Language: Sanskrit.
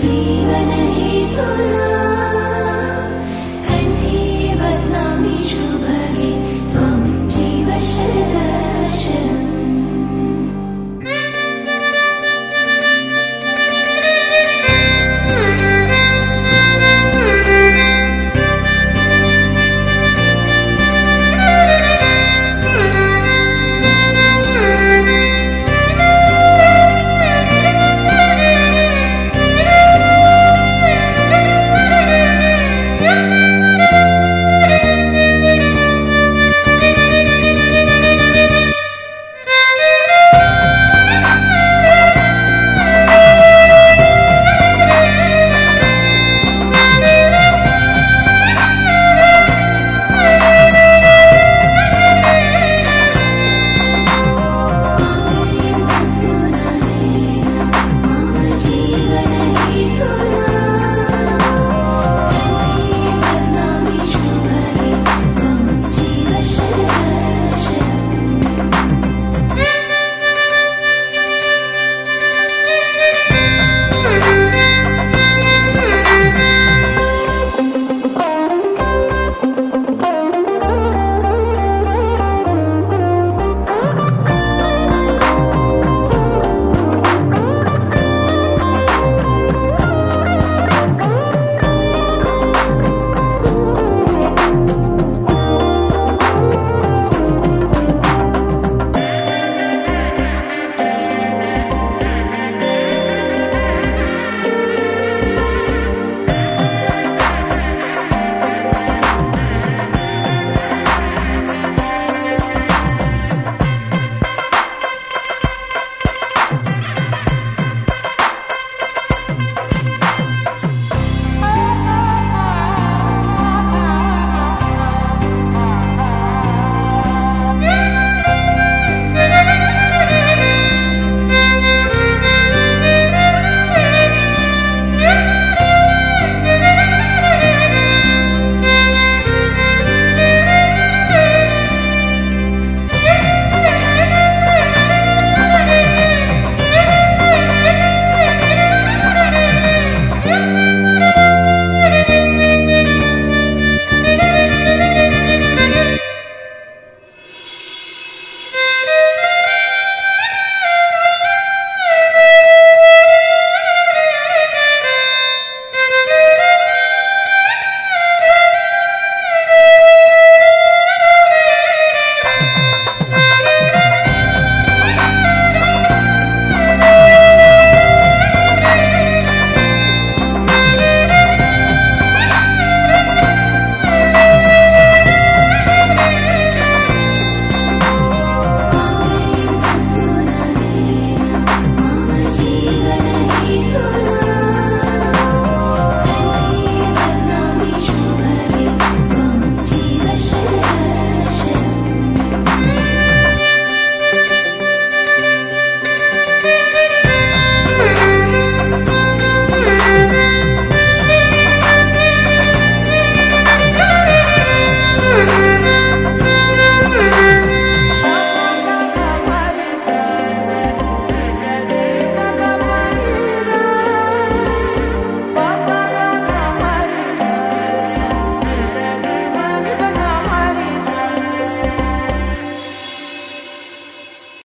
श्रीवनेन